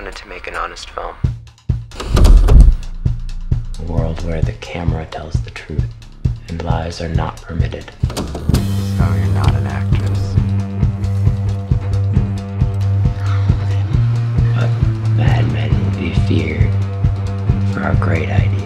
wanted to make an honest film. A world where the camera tells the truth and lies are not permitted. So you're not an actress. But madmen will be feared for our great ideas.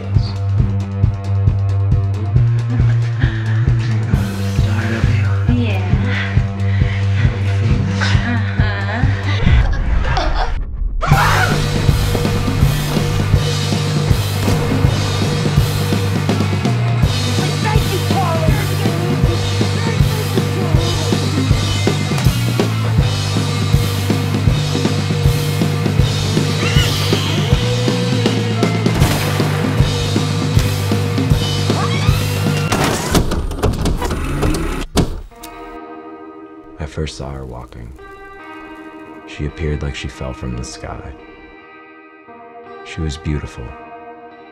First saw her walking. She appeared like she fell from the sky. She was beautiful,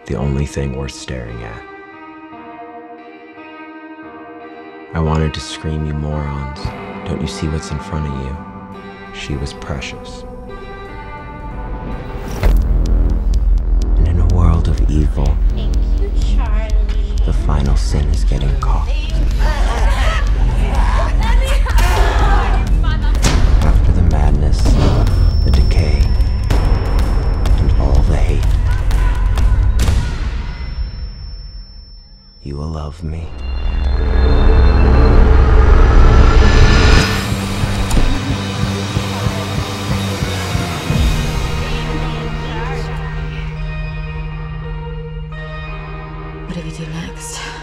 the only thing worth staring at. I wanted to scream, you morons. Don't you see what's in front of you? She was precious. And in a world of evil, Thank you, Charlie. the final sin is getting caught. you will love me. What do we do next?